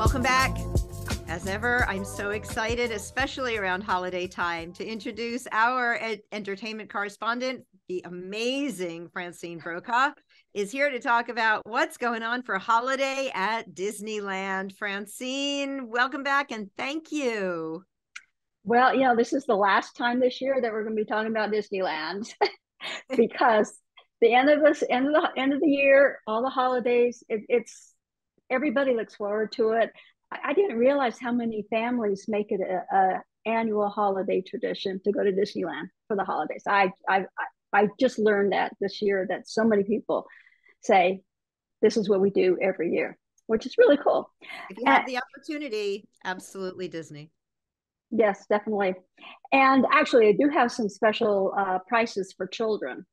Welcome back. As ever, I'm so excited, especially around holiday time, to introduce our ed- entertainment correspondent, the amazing Francine Brokaw, is here to talk about what's going on for holiday at Disneyland. Francine, welcome back and thank you. Well, you know, this is the last time this year that we're going to be talking about Disneyland because the end of this end of the end of the year, all the holidays, it, it's everybody looks forward to it. I, I, didn't realize how many families make it a, a, annual holiday tradition to go to Disneyland for the holidays. I I I just learned that this year that so many people say this is what we do every year, which is really cool. If you have the opportunity, absolutely Disney. Yes, definitely. And actually, I do have some special uh, prices for children.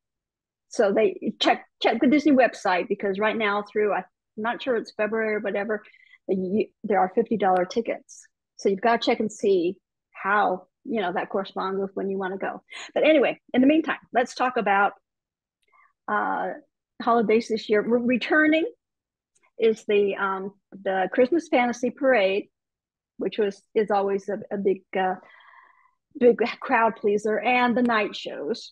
So they check check the Disney website because right now through I'm not sure it's February or whatever, you, there are fifty dollar tickets. So you've got to check and see how you know that corresponds with when you want to go. But anyway, in the meantime, let's talk about uh, holidays this year. We're returning is the um, the Christmas Fantasy Parade, which was is always a, a big uh, big crowd pleaser, and the night shows,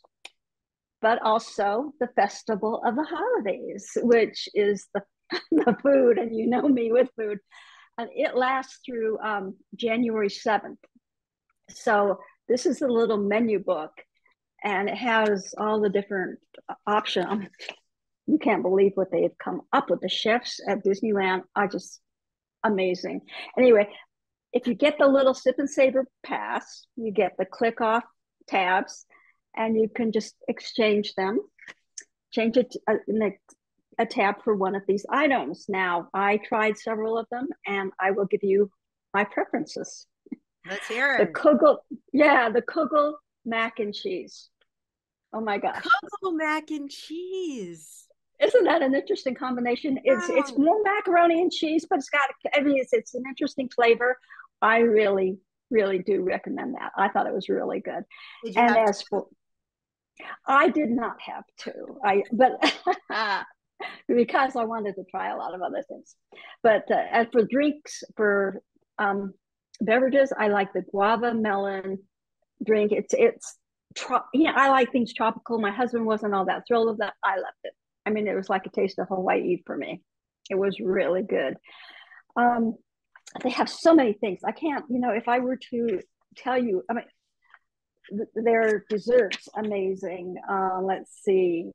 but also the Festival of the Holidays, which is the the food, and you know me with food, and it lasts through um, January seventh. So this is a little menu book, and it has all the different options you can't believe what they've come up with. The chefs at Disneyland are just amazing. Anyway, if you get the little sip and savor pass, you get the click off tabs and you can just exchange them, change it uh, a, tab for one of these items. Now, I tried several of them and I will give you my preferences. Let's hear it. The Kugel, yeah, the Kugel mac and cheese. Oh my God. Kugel mac and cheese. Isn't that an interesting combination? It's wow. it's more macaroni and cheese, but it's got I mean it's it's an interesting flavor. I really really do recommend that. I thought it was really good. and as for I did not have to. I but ah. because I wanted to try a lot of other things. But uh, as for drinks for um, beverages, I like the guava melon drink. It's it's tro- you know, I like things tropical. My husband wasn't all that thrilled with that. I loved it. I mean, it was like a taste of Hawaii for me. It was really good. Um, they have so many things. I can't, you know, if I were to tell you, I mean, th- their desserts amazing. Uh, let's see.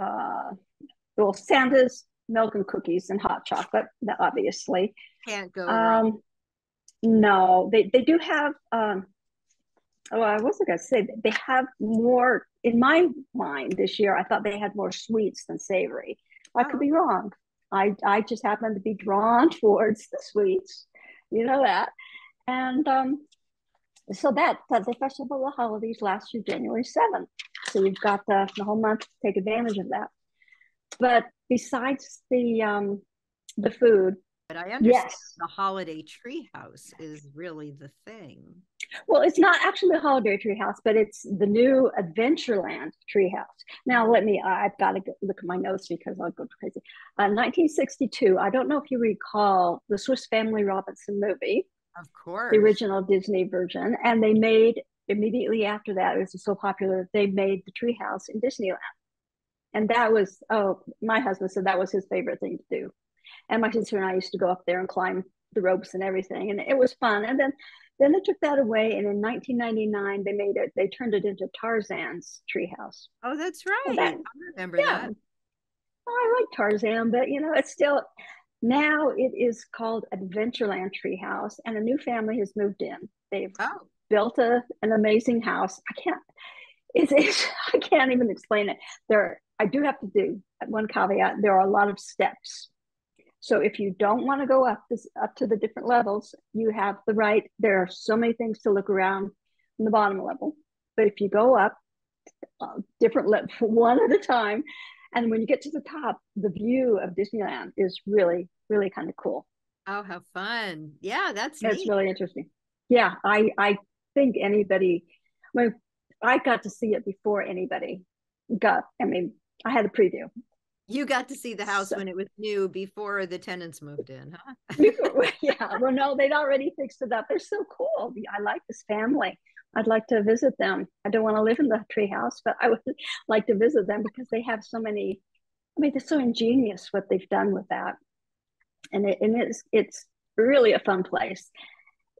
Uh, well, Santa's milk and cookies and hot chocolate, obviously. Can't go wrong. Um, no, they, they do have um, oh, I wasn't going to say they have more in my mind this year. I thought they had more sweets than savory. I could be wrong. I I just happen to be drawn towards the sweets, you know that, and um, so that the festival of the holidays lasts through January seventh. So you've got the, the whole month to take advantage of that. But besides the um, the food, but I understand yes. the holiday treehouse is really the thing. Well, it's not actually a holiday treehouse, but it's the new Adventureland treehouse. Now, let me, I've got to look at my notes because I'll go crazy. Uh, 1962, I don't know if you recall the Swiss Family Robinson movie. Of course. The original Disney version. And they made, immediately after that, it was so popular, they made the treehouse in Disneyland. And that was, oh, my husband said that was his favorite thing to do and my sister and I used to go up there and climb the ropes and everything, and it was fun. And then then they took that away, and in 1999 they made it. They turned it into Tarzan's treehouse. Oh, that's right. That, I remember yeah. that. Oh, I like Tarzan, but you know, it's still now it is called Adventureland Treehouse, and a new family has moved in. They've oh. built a an amazing house. I can't. It's, it's I can't even explain it. There, I do have to do one caveat. There are a lot of steps so if you don't want to go up this up to the different levels, you have the right. There are so many things to look around in the bottom level. But if you go up uh, different level one at a time, and when you get to the top, the view of Disneyland is really really kind of cool. Oh, how fun! Yeah, that's it's really interesting. Yeah, I I think anybody. I mean, I got to see it before anybody got. I mean, I had a preview, You got to see the house so, when it was new before the tenants moved in, huh? yeah. Well, no, they'd already fixed it up. They're so cool. I like this family. I'd like to visit them. I don't want to live in the treehouse, but I would like to visit them because they have so many. I mean, they're so ingenious what they've done with that, and it, and it's it's really a fun place.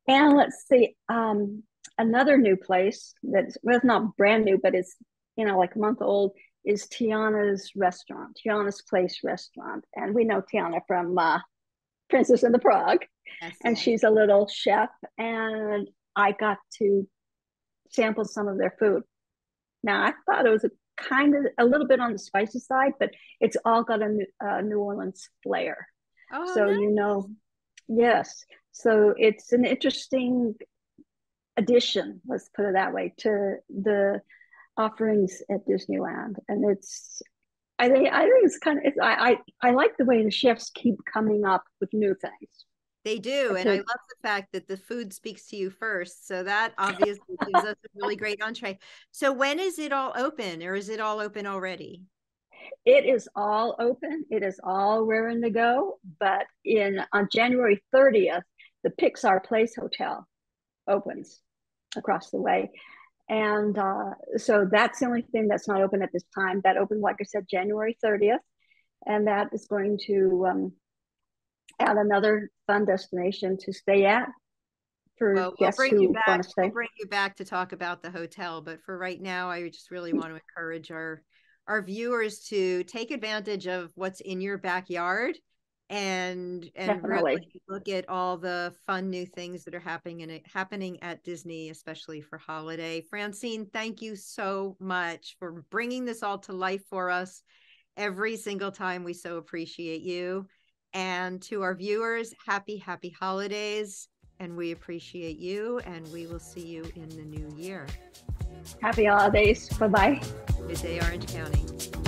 And let's see, um, another new place that's well, it's not brand new, but it's you know like a month old is Tiana's restaurant, Tiana's Palace restaurant, and we know Tiana from uh, Princess and the Frog, and she's a little chef, and I got to sample some of their food. Now I thought it was a kind of a little bit on the spicy side, but it's all got a New, uh, New Orleans flair. Oh, so nice. you know, yes. So it's an interesting addition, let's put it that way, to the offerings at Disneyland, and it's. I think I think it's kind of it's, I, I I like the way the chefs keep coming up with new things. They do, and I love the fact that the food speaks to you first. So that obviously gives us a really great entree. So when is it all open, or is it all open already? It is all open. It is all raring to go. But in on January 30th, the Pixar Place Hotel opens across the way. And uh, so that's the only thing that's not open at this time. That opened, like I said, January 30th. And that is going to um, add another fun destination to stay at for well, we'll want to stay. We'll bring you back to talk about the hotel. But for right now, I just really want to encourage our our viewers to take advantage of what's in your backyard and and Definitely. really look at all the fun new things that are happening and happening at Disney, especially for holiday. Francine, thank you so much for bringing this all to life for us every single time. We so appreciate you. And to our viewers, happy, happy holidays. And we appreciate you. And we will see you in the new year. Happy holidays. Bye bye. Good day, Orange County.